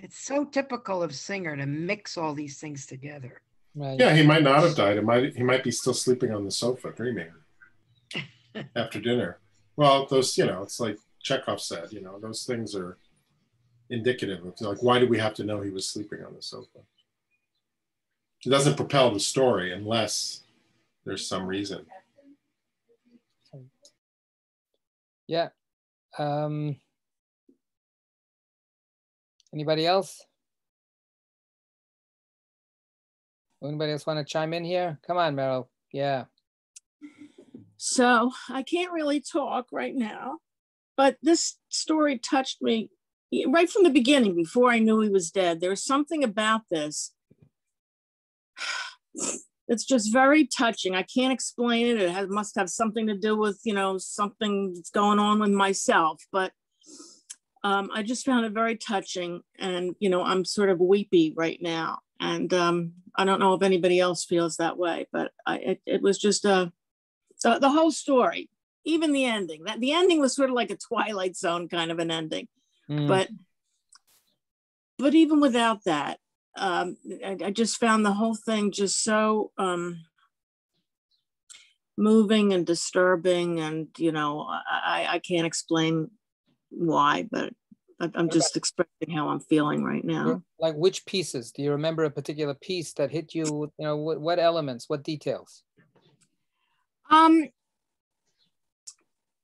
It's so typical of Singer to mix all these things together. Right. Yeah, he might not have died. It might he might be still sleeping on the sofa dreaming after dinner. Well, those you know, it's like Chekhov said. You know, those things are indicative of like why do we have to know he was sleeping on the sofa? It doesn't propel the story unless there's some reason. Yeah. Um, anybody else? Anybody else want to chime in here? Come on, Meryl. Yeah. So I can't really talk right now, but this story touched me right from the beginning before I knew he was dead. There was something about this. It's just very touching. I can't explain it. It has, must have something to do with, you know, something that's going on with myself, but um, I just found it very touching. And, you know, I'm sort of weepy right now. And um, I don't know if anybody else feels that way, but I, it, it was just a, the, the whole story, even the ending. That the ending was sort of like a Twilight Zone kind of an ending, Mm. but but even without that, um, I, I just found the whole thing just so um, moving and disturbing, and you know, I, I can't explain why, but I'm just expressing how I'm feeling right now. like which pieces? Do you remember a particular piece that hit you? You know, what, what elements, what details? Um,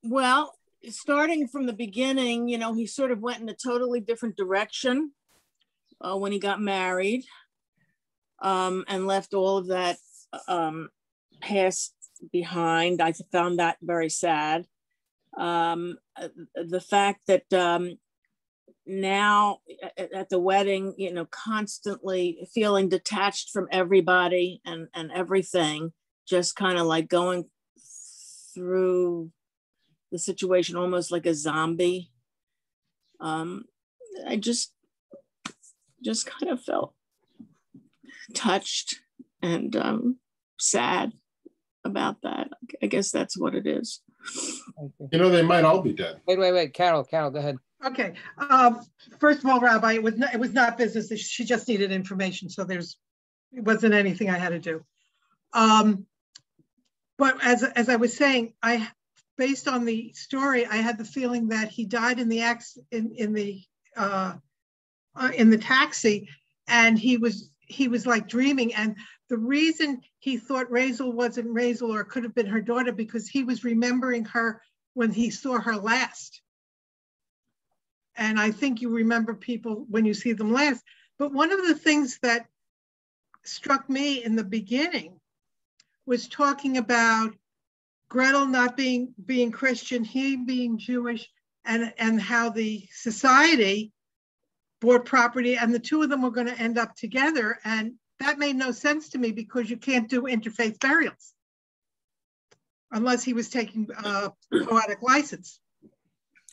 well, starting from the beginning, you know, he sort of went in a totally different direction uh, when he got married um, and left all of that um, past behind. I found that very sad. Um, uh, the fact that um, now at, at the wedding, you know, constantly feeling detached from everybody and, and everything, just kind of like going through the situation almost like a zombie. Um, I just just kind of felt touched and um, sad about that. I guess that's what it is. You. You know, they might all be dead. Wait, wait, wait. Carol, Carol, go ahead. Okay, um, first of all, Rabbi, it was not, it was not business. She just needed information, so there's, it wasn't anything I had to do. Um, but as, as I was saying, I, based on the story, I had the feeling that he died in the acc, in, in the, uh, uh, in the taxi, and he was, he was like dreaming, and the reason he thought Razel wasn't Razel or could have been her daughter, because he was remembering her when he saw her last. And I think you remember people when you see them last. But one of the things that struck me in the beginning was talking about Gretel not being being Christian, he being Jewish, and, and how the society bought property and the two of them were going to end up together. And that made no sense to me because you can't do interfaith burials unless he was taking a poetic license.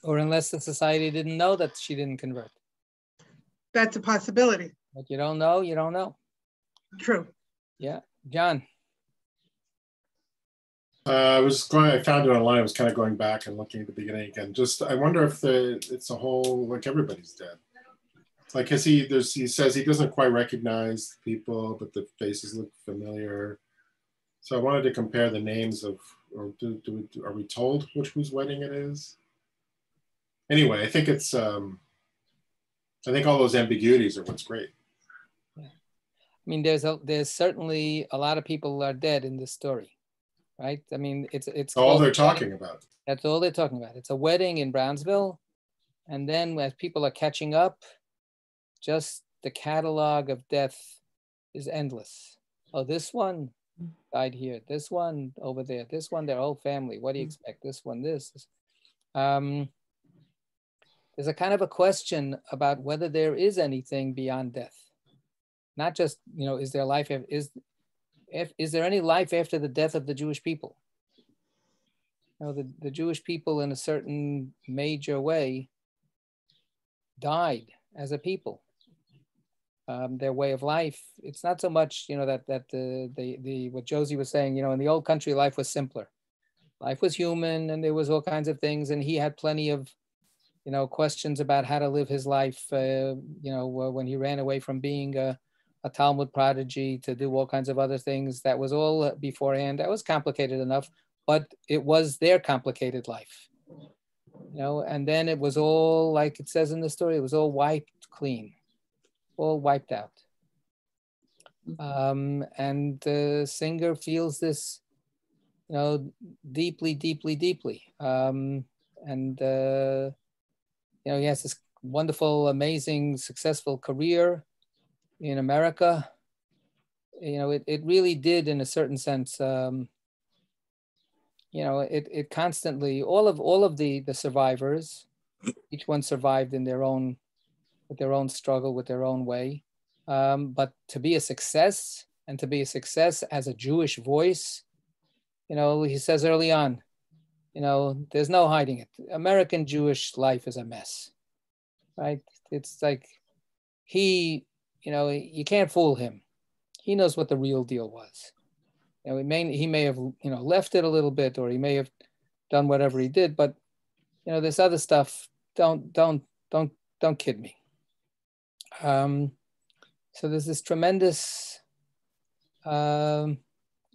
Or unless the society didn't know that she didn't convert. That's a possibility. But you don't know, you don't know. True. Yeah. John. Uh, I was going. I found it online. I was kind of going back and looking at the beginning again. Just, I wonder if the it's a whole like everybody's dead. Like, cause he there's he says he doesn't quite recognize people, but the faces look familiar. So I wanted to compare the names of, or do, do, we- are we told which whose wedding it is? Anyway, I think it's. um I think all those ambiguities are what's great. I mean, there's a there's certainly a lot of people are dead in this story, right? I mean, it's it's All they're talking about. That's all they're talking about. It's a wedding in Brownsville, and then as people are catching up, just the catalog of death is endless. Oh, this one died here. This one over there. This one, their whole family. What do you expect? This one, this. this. Um, there's a kind of a question about whether there is anything beyond death. Not just, you know, is there life? Is if, is there any life after the death of the Jewish people? You know, the, the Jewish people in a certain major way died as a people. Um, their way of life. It's not so much, you know, that that the the the what Josie was saying. You know, in the old country, life was simpler. Life was human, and there was all kinds of things, and he had plenty of, you know, questions about how to live his life. Uh, you know, when he ran away from being a, a Talmud prodigy to do all kinds of other things. That was all beforehand. That was complicated enough, but it was their complicated life. You know, and then it was all like it says in the story. It was all wiped clean all wiped out. Um, and the singer feels this, you know, deeply, deeply, deeply. Um, and, uh, you know, he has this wonderful, amazing, successful career in America. You know, it, it really did, in a certain sense, um, you know, it, it constantly, all of all of the the survivors, each one survived in their own with their own struggle, with their own way. Um, but to be a success and to be a success as a Jewish voice, you know, he says early on, you know, there's no hiding it. American Jewish life is a mess, right? It's like he, you know, you can't fool him. He knows what the real deal was. You know, he may, he may have, you know, left it a little bit or he may have done whatever he did, but, you know, this other stuff, don't, don't, don't, don't kid me. Um, so there's this tremendous, um,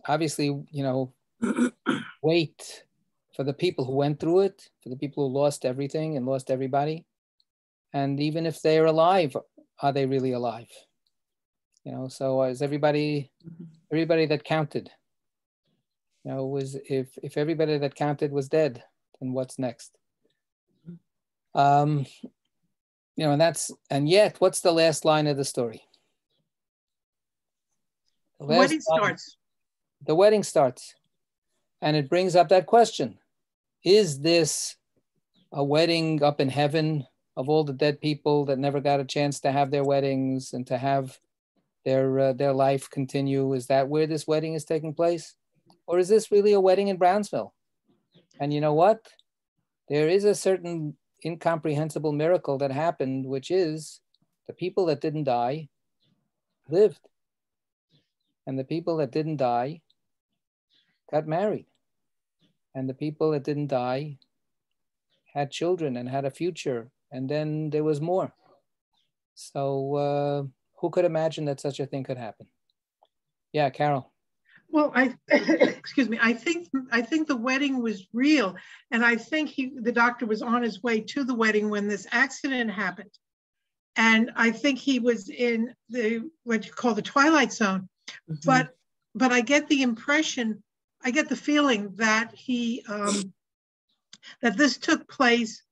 obviously, you know, weight for the people who went through it, for the people who lost everything and lost everybody. And even if they're alive, are they really alive? You know, so is everybody, everybody that counted, you know, was if if everybody that counted was dead, then what's next? Um, you know, and that's and yet, what's the last line of the story? The wedding line, starts. The wedding starts, and it brings up that question: Is this a wedding up in heaven of all the dead people that never got a chance to have their weddings and to have their uh, their life continue? Is that where this wedding is taking place, or is this really a wedding in Brownsville? And you know what? There is a certain incomprehensible miracle that happened, which is the people that didn't die lived. And the people that didn't die got married. And the people that didn't die had children and had a future. And then there was more. So uh, who could imagine that such a thing could happen? Yeah, Carol. Well, I excuse me. I think I think the wedding was real, and I think he the doctor was on his way to the wedding when this accident happened, and I think he was in the what you call the twilight zone. Mm-hmm. But but I get the impression, I get the feeling that he um, that this took place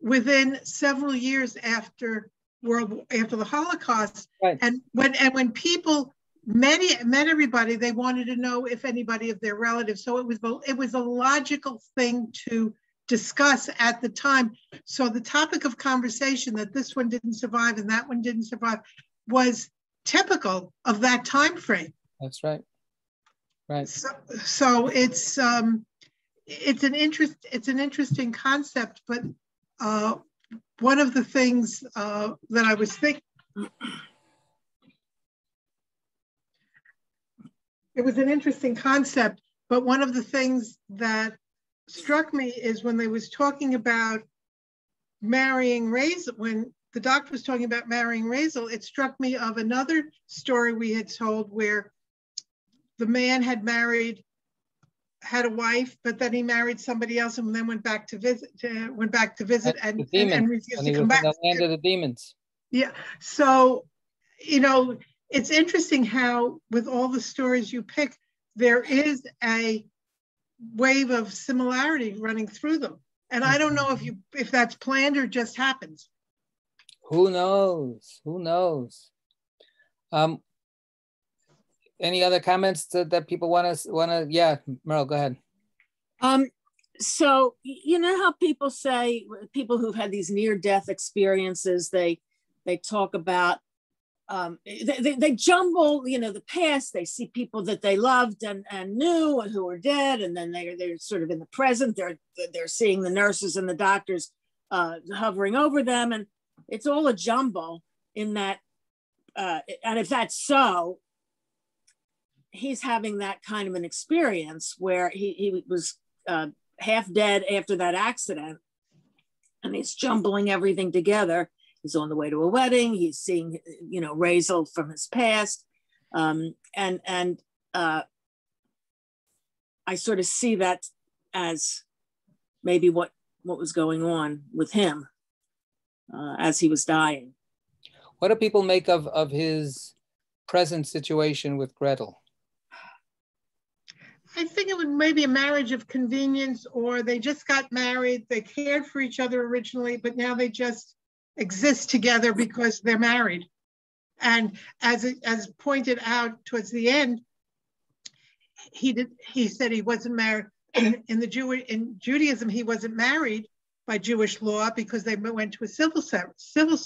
within several years after world after the Holocaust, right. and when and when people many met everybody they wanted to know if anybody of their relatives. So it was it was a logical thing to discuss at the time. So the topic of conversation that this one didn't survive and that one didn't survive was typical of that time frame that's right right. So, so it's um it's an interest it's an interesting concept but uh one of the things uh that i was thinking it was an interesting concept, but one of the things that struck me is when they was talking about marrying Razel, when the doctor was talking about marrying Razel, it struck me of another story we had told where the man had married, had a wife, but then he married somebody else and then went back to visit, to, went back to visit and, and, and, refused to come back. The land of the demons. Yeah. So, you know, it's interesting how with all the stories you pick, there is a wave of similarity running through them. And I don't know if you if that's planned or just happens. Who knows? Who knows? Um, any other comments that, that people want to want to? Yeah, Merle, go ahead. Um, so you know how people say people who've had these near death experiences, they they talk about um, they, they, they, jumble, you know, the past. They see people that they loved and, and knew and who are dead, and then they're they're sort of in the present. They're they're seeing the nurses and the doctors uh, hovering over them, and it's all a jumble. In that, uh, and if that's so, he's having that kind of an experience where he he was uh, half dead after that accident, and he's jumbling everything together he's on the way to a wedding he's seeing you know Razel from his past um, and and uh, I sort of see that as maybe what what was going on with him uh, as he was dying. What do people make of of his present situation with Gretel? I think it would maybe a marriage of convenience, or they just got married. They cared for each other originally, but now they just exist together because they're married. And as as pointed out towards the end, he did he said he wasn't married in, in the Jew in Judaism he wasn't married by Jewish law because they went to a civil civil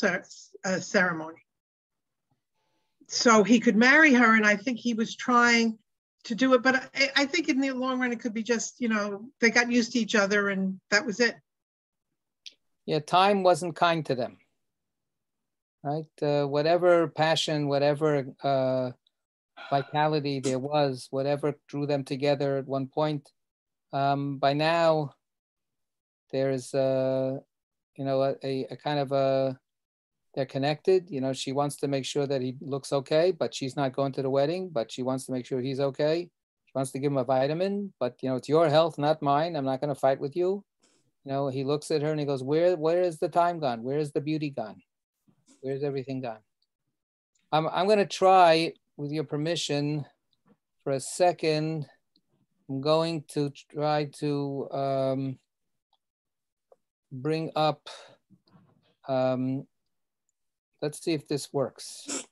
uh, ceremony. So he could marry her, and I think he was trying to do it. But I, I think in the long run, it could be just you know they got used to each other, and that was it. Yeah, time wasn't kind to them right? Uh, whatever passion, whatever uh, vitality there was, whatever drew them together at one point, um, by now there's a, you know, a, a kind of a, they're connected. You know, she wants to make sure that he looks okay, but she's not going to the wedding, but she wants to make sure he's okay. She wants to give him a vitamin, but you know, it's your health, not mine. I'm not going to fight with you. You know, he looks at her and he goes, where, where is the time gone? Where is the beauty gone? Where's everything gone? I'm, I'm going to try, with your permission, for a second. I'm going to try to um, bring up, um, let's see if this works.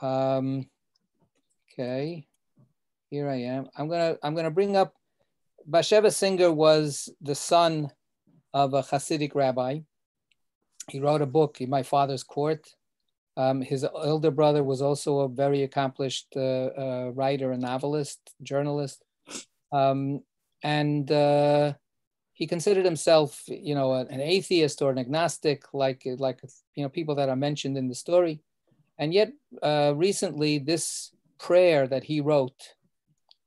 Um, okay, here I am. I'm gonna I'm gonna bring up. Bashevis Singer was the son of a Hasidic rabbi, he wrote a book in my father's court. Um, his elder brother was also a very accomplished uh, uh, writer and novelist, journalist, um, and uh, he considered himself, you know, an atheist or an agnostic, like like you know people that are mentioned in the story. And yet, uh, recently, this prayer that he wrote,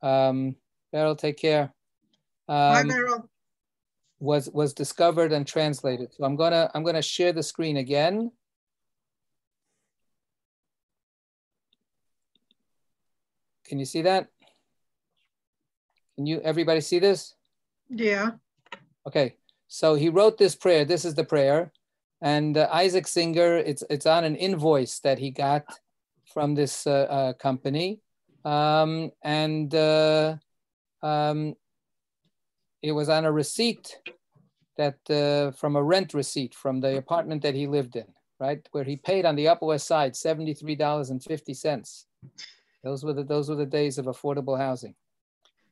um, Beryl, take care. Um, Hi, Beryl was was discovered and translated. So I'm gonna I'm gonna share the screen again. Can you see that? Can you everybody see this? Yeah. Okay. So he wrote this prayer. This is the prayer, and uh, Isaac Singer. It's it's on an invoice that he got from this uh, uh, company, um, and uh, um, it was on a receipt that uh, from a rent receipt from the apartment that he lived in, right, where he paid on the Upper West Side seventy three dollars and fifty cents. Those were the those were the days of affordable housing.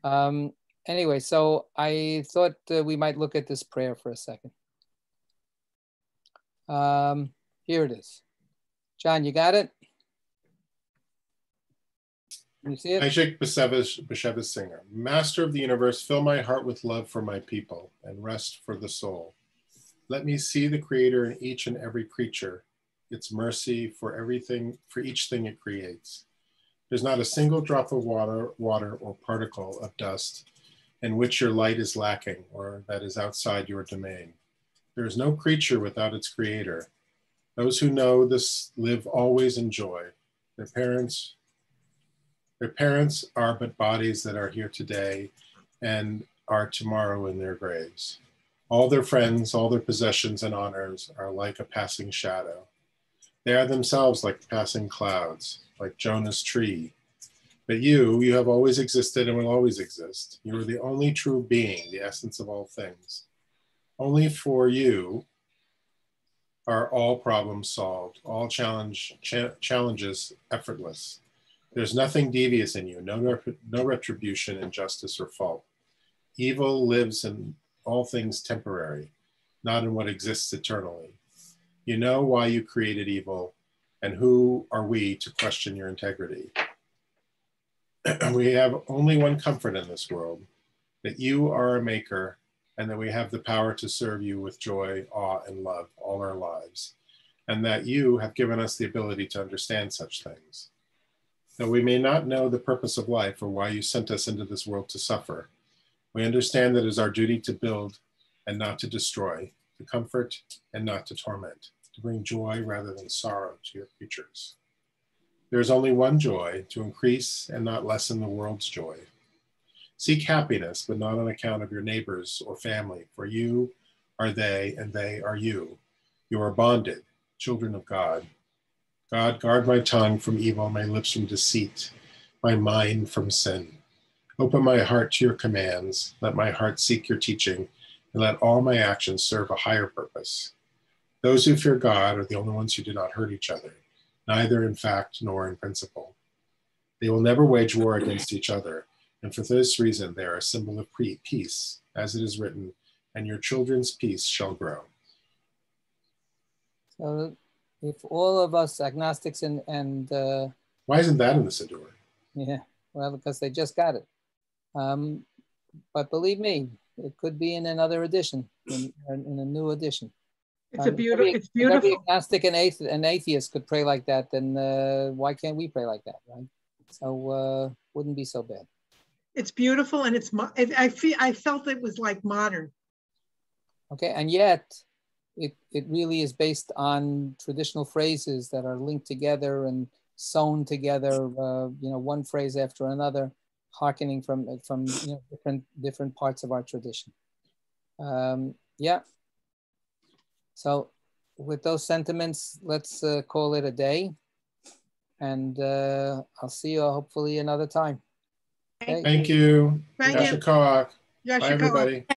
Um, anyway, so I thought uh, we might look at this prayer for a second. Um, here it is. John, you got it? You see it? Isaac Bashevis Singer, Master of the universe, fill my heart with love for my people and rest for the soul. Let me see the Creator in each and every creature, its mercy for everything, for each thing it creates. There's not a single drop of water, water or particle of dust in which your light is lacking or that is outside your domain. There is no creature without its creator. Those who know this live always in joy. Their parents, their parents are but bodies that are here today and are tomorrow in their graves. All their friends, all their possessions and honors are like a passing shadow. They are themselves like passing clouds, like Jonah's tree. But you, you have always existed and will always exist. You are the only true being, the essence of all things. Only for you are all problems solved, all challenge, cha challenges effortless. There's nothing devious in you, no, no retribution, injustice, or fault. Evil lives in all things temporary, not in what exists eternally. You know why you created evil, and who are we to question your integrity? we have only one comfort in this world that you are a maker and that we have the power to serve you with joy, awe, and love all our lives, and that you have given us the ability to understand such things. Though we may not know the purpose of life or why you sent us into this world to suffer, we understand that it is our duty to build and not to destroy, to comfort and not to torment, to bring joy rather than sorrow to your creatures. There is only one joy, to increase and not lessen the world's joy. Seek happiness, but not on account of your neighbors or family, for you are they and they are you. You are bonded, children of God. God, guard my tongue from evil, my lips from deceit, my mind from sin. Open my heart to your commands. Let my heart seek your teaching, and let all my actions serve a higher purpose. Those who fear God are the only ones who do not hurt each other neither in fact nor in principle. They will never wage war against each other, and for this reason they are a symbol of peace, as it is written, and your children's peace shall grow. So if all of us agnostics and, and uh, why isn't that in the Siddur? Yeah, well, because they just got it. Um, but believe me, it could be in another edition, in, in a new edition. It's a beautiful. Every, it's beautiful. If every agnostic and atheist, an atheist could pray like that, then uh, why can't we pray like that, right? So uh, wouldn't be so bad. It's beautiful, and it's. I feel. I felt it was like modern. Okay, and yet, it it really is based on traditional phrases that are linked together and sewn together. Uh, you know, one phrase after another, harkening from from you know different different parts of our tradition. Um, yeah, so with those sentiments, let's uh, call it a day. And uh, I'll see you hopefully another time. Okay? Thank you. Thank Yasha you. Bye, everybody.